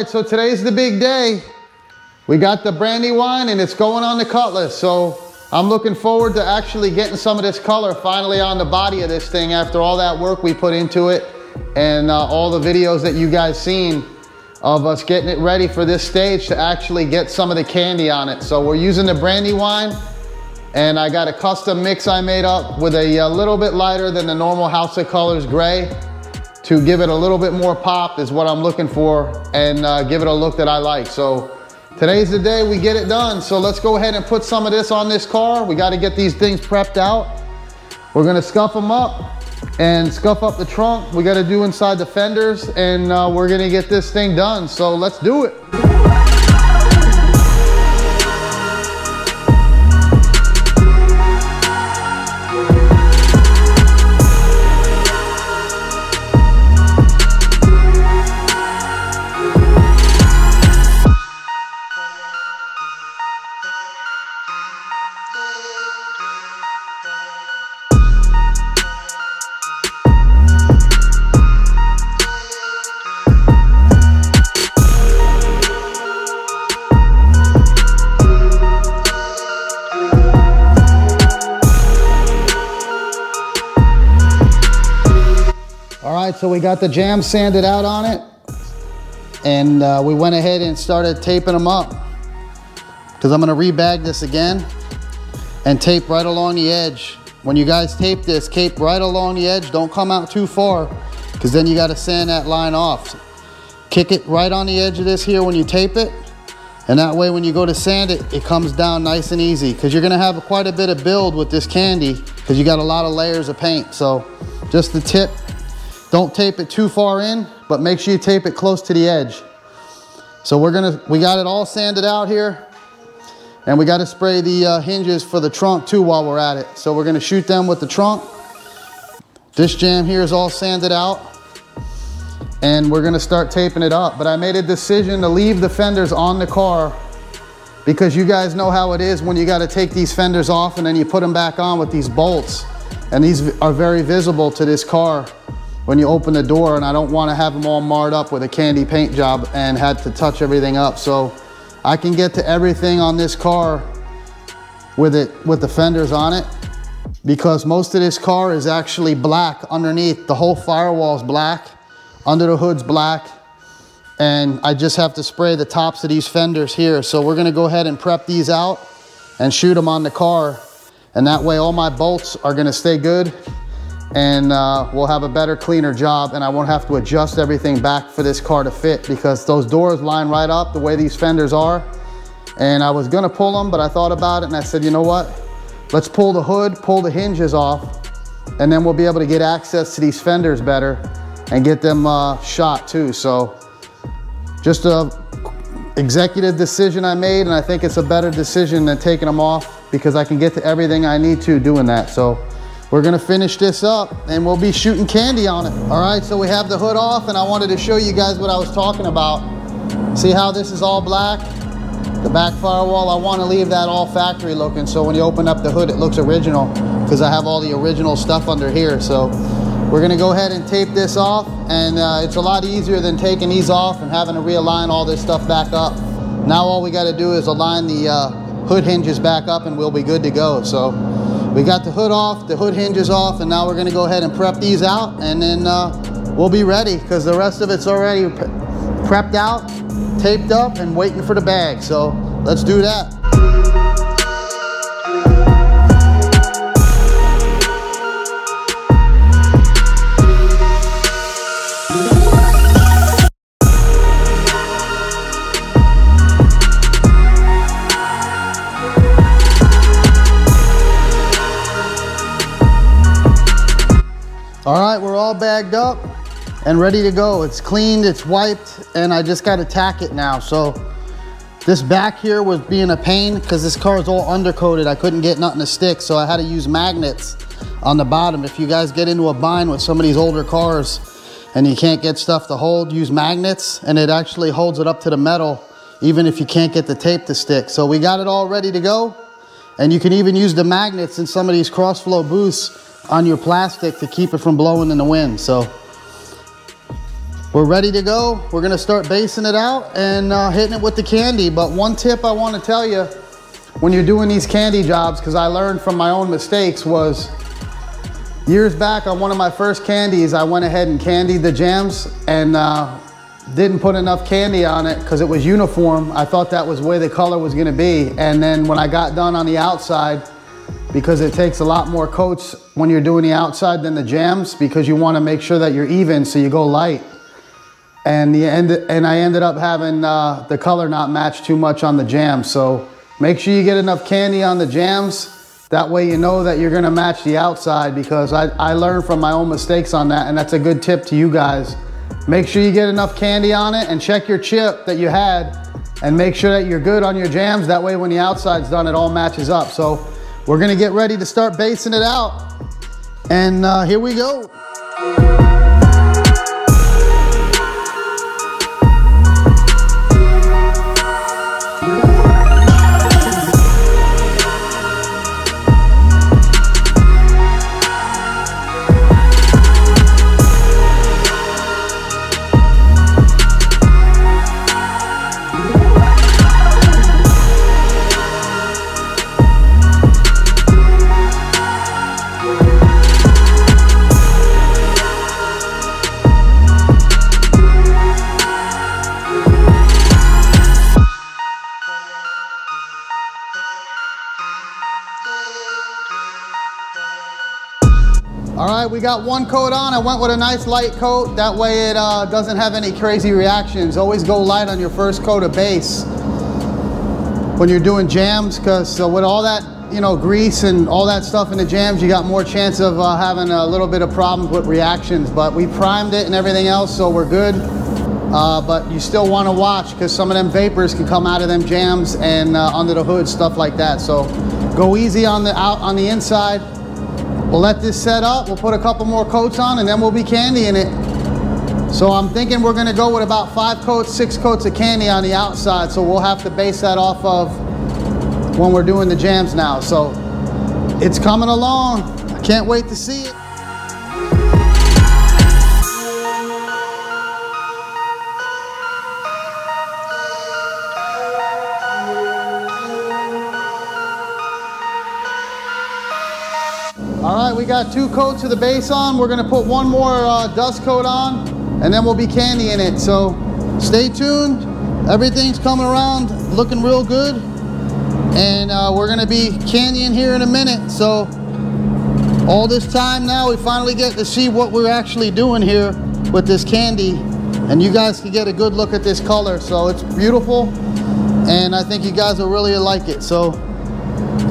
Right, so today's the big day. We got the Brandywine and it's going on the Cutlass. So I'm looking forward to actually getting some of this color finally on the body of this thing after all that work we put into it and uh, all the videos that you guys seen of us getting it ready for this stage to actually get some of the candy on it. So we're using the Brandywine and I got a custom mix I made up with a, a little bit lighter than the normal House of Kolors gray to give it a little bit more pop is what I'm looking for and uh, give it a look that I like. So today's the day we get it done. So let's go ahead and put some of this on this car. We got to get these things prepped out. We're gonna scuff them up and scuff up the trunk. We got to do inside the fenders and uh, we're gonna get this thing done. So let's do it. So we got the jamb sanded out on it and uh, we went ahead and started taping them up because I'm gonna rebag this again and tape right along the edge. When you guys tape this, tape right along the edge. Don't come out too far because then you gotta sand that line off. Kick it right on the edge of this here when you tape it. And that way when you go to sand it, it comes down nice and easy because you're gonna have quite a bit of build with this candy because you got a lot of layers of paint. So just the tip don't tape it too far in, but make sure you tape it close to the edge. So we're gonna, we got it all sanded out here and we gotta spray the uh, hinges for the trunk too while we're at it. So we're gonna shoot them with the trunk. This jamb here is all sanded out and we're gonna start taping it up. But I made a decision to leave the fenders on the car because you guys know how it is when you gotta take these fenders off and then you put them back on with these bolts. And these are very visible to this car when you open the door and I don't want to have them all marred up with a candy paint job and had to touch everything up. So I can get to everything on this car with it with the fenders on it because most of this car is actually black underneath. The whole firewall is black, under the hood's black, and I just have to spray the tops of these fenders here. So we're gonna go ahead and prep these out and shoot them on the car. And that way all my bolts are gonna stay good and uh, we'll have a better, cleaner job and I won't have to adjust everything back for this car to fit because those doors line right up the way these fenders are. And I was gonna pull them, but I thought about it and I said, you know what? Let's pull the hood, pull the hinges off, and then we'll be able to get access to these fenders better and get them uh, shot too. So just a executive decision I made and I think it's a better decision than taking them off because I can get to everything I need to doing that. So we're gonna finish this up and we'll be shooting candy on it. All right, so we have the hood off and I wanted to show you guys what I was talking about. See how this is all black? The back firewall, I wanna leave that all factory looking so when you open up the hood, it looks original because I have all the original stuff under here. So we're gonna go ahead and tape this off and uh, it's a lot easier than taking these off and having to realign all this stuff back up. Now all we gotta do is align the uh, hood hinges back up and we'll be good to go. So we got the hood off, the hood hinges off, and now we're gonna go ahead and prep these out and then uh, we'll be ready because the rest of it's already prepped out, taped up, and waiting for the bag. So let's do that. Bagged up and ready to go. It's cleaned, it's wiped, and I just gotta tack it now. So this back here was being a pain because this car is all undercoated. I couldn't get nothing to stick, so I had to use magnets on the bottom. If you guys get into a bind with some of these older cars and you can't get stuff to hold, use magnets, and it actually holds it up to the metal, even if you can't get the tape to stick. So we got it all ready to go. And you can even use the magnets in some of these cross-flow booths on your plastic to keep it from blowing in the wind. So we're ready to go. We're gonna start basing it out and uh, hitting it with the candy. But one tip I wanna tell you when you're doing these candy jobs, because I learned from my own mistakes was years back on one of my first candies, I went ahead and candied the jambs and uh, didn't put enough candy on it because it was uniform. I thought that was the way the color was gonna be. And then when I got done on the outside, because it takes a lot more coats when you're doing the outside than the jambs because you wanna make sure that you're even so you go light and the end and I ended up having uh, the color not match too much on the jambs. So make sure you get enough candy on the jambs. That way you know that you're gonna match the outside because I, I learned from my own mistakes on that and that's a good tip to you guys. Make sure you get enough candy on it and check your chip that you had and make sure that you're good on your jams. That way when the outside's done, it all matches up. So we're gonna get ready to start basing it out. And uh, here we go. Got one coat on. I went with a nice light coat. That way it uh, doesn't have any crazy reactions. Always go light on your first coat of base when you're doing jambs because uh, with all that, you know, grease and all that stuff in the jambs, you got more chance of uh, having a little bit of problems with reactions. But we primed it and everything else, so we're good. Uh, but you still want to watch because some of them vapors can come out of them jambs and uh, under the hood, stuff like that. So go easy on the out on the inside. We'll let this set up. We'll put a couple more coats on and then we'll be candying it. So I'm thinking we're gonna go with about five coats, six coats of candy on the outside. So we'll have to base that off of when we're doing the jambs now. So it's coming along. I can't wait to see it. All right, we got two coats of the base on. We're gonna put one more uh, dust coat on and then we'll be candying it. So stay tuned. Everything's coming around looking real good. And uh, we're gonna be candying here in a minute. So all this time now, we finally get to see what we're actually doing here with this candy. And you guys can get a good look at this color. So it's beautiful. And I think you guys will really like it. So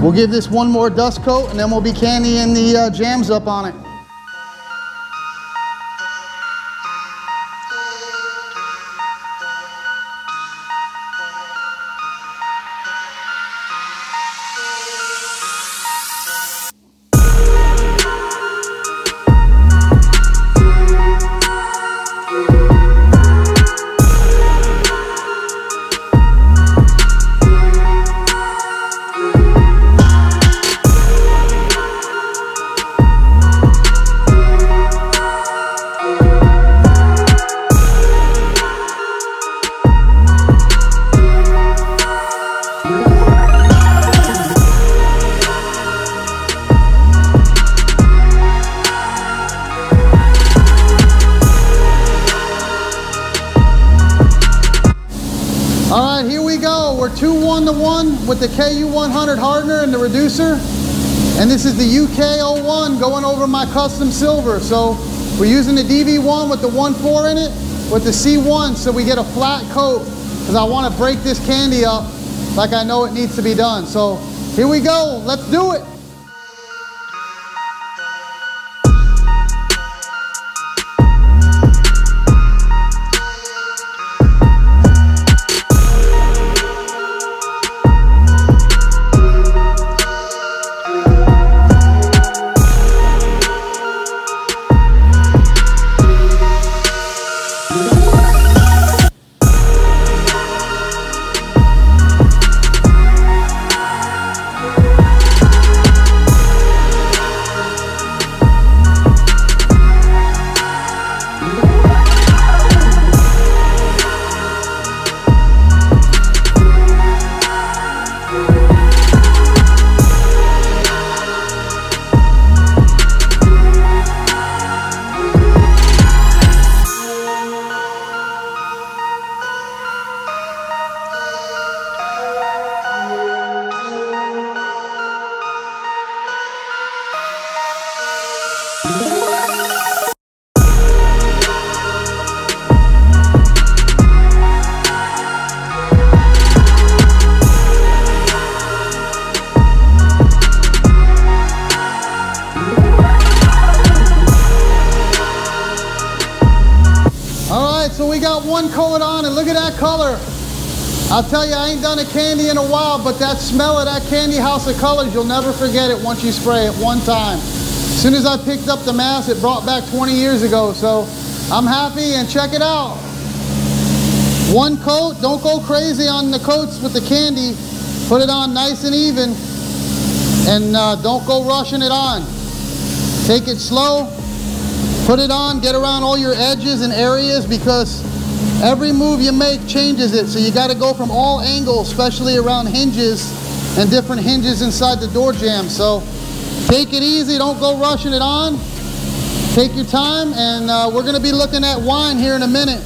We'll give this one more dust coat and then we'll be candying the uh, jambs up on it. We're 2 1 to 1 with the KU100 hardener and the reducer. And this is the UK01 going over my custom silver. So we're using the DV1 with the 1.4 in it with the C1 so we get a flat coat because I want to break this candy up like I know it needs to be done. So here we go. Let's do it. Coat on and look at that color. I'll tell you, I ain't done a candy in a while, but that smell of that candy house of kolors, you'll never forget it once you spray it one time. As soon as I picked up the mass, it brought back 20 years ago, so I'm happy and check it out. One coat, don't go crazy on the coats with the candy. Put it on nice and even and uh, don't go rushing it on. Take it slow, put it on, get around all your edges and areas because Every move you make changes it, so you got to go from all angles, especially around hinges and different hinges inside the door jamb. So take it easy, don't go rushing it on. Take your time, and uh, we're to be looking at wine here in a minute.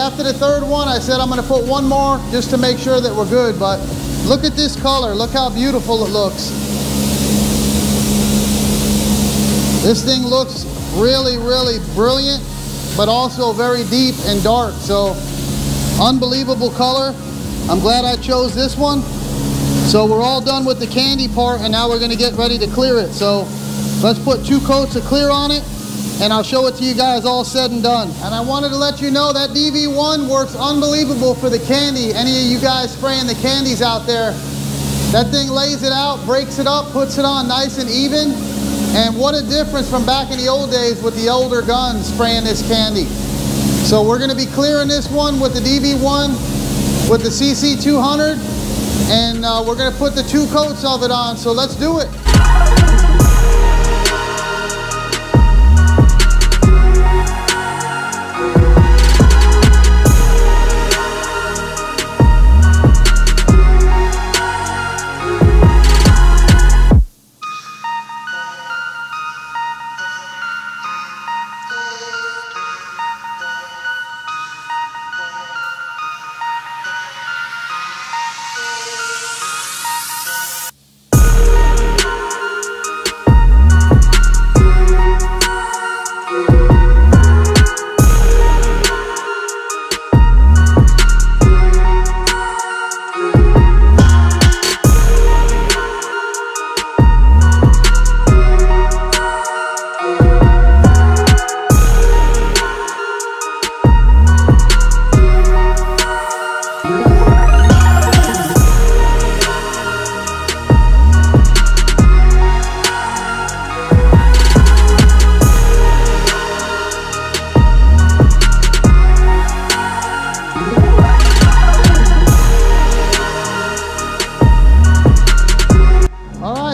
After the third one, I said I'm gonna put one more just to make sure that we're good. But look at this color. Look how beautiful it looks. This thing looks really, really brilliant, but also very deep and dark. So unbelievable color. I'm glad I chose this one. So we're all done with the candy part and now we're gonna get ready to clear it. So let's put two coats of clear on it and I'll show it to you guys all said and done. And I wanted to let you know that DV1 works unbelievable for the candy. Any of you guys spraying the candies out there, that thing lays it out, breaks it up, puts it on nice and even. And what a difference from back in the old days with the older guns spraying this candy. So we're gonna be clearing this one with the DV1, with the CC200, and uh, we're gonna put the two coats of it on, so let's do it.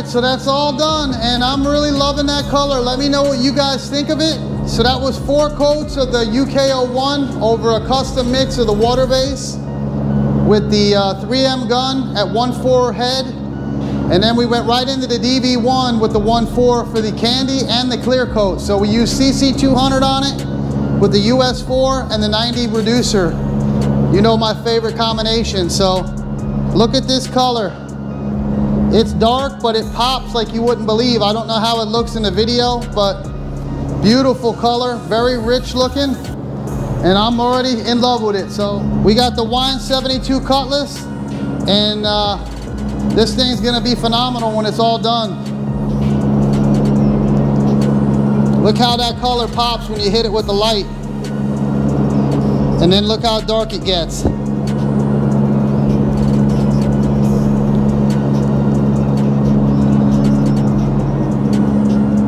So that's all done and I'm really loving that color. Let me know what you guys think of it. So that was four coats of the UK01 over a custom mix of the water base with the uh, 3M gun at 1.4 head. And then we went right into the DV1 with the 1.4 for the candy and the clear coat. So we used CC200 on it with the US4 and the 90 reducer. You know my favorite combination. So look at this color. It's dark, but it pops like you wouldn't believe. I don't know how it looks in the video, but beautiful color, very rich looking. And I'm already in love with it. So we got the Wine 72 Cutlass, and uh, this thing's gonna be phenomenal when it's all done. Look how that color pops when you hit it with the light. And then look how dark it gets.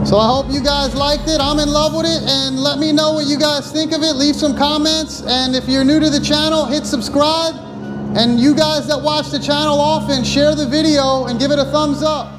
So I hope you guys liked it. I'm in love with it and let me know what you guys think of it. Leave some comments and if you're new to the channel, hit subscribe. And you guys that watch the channel often, share the video and give it a thumbs up.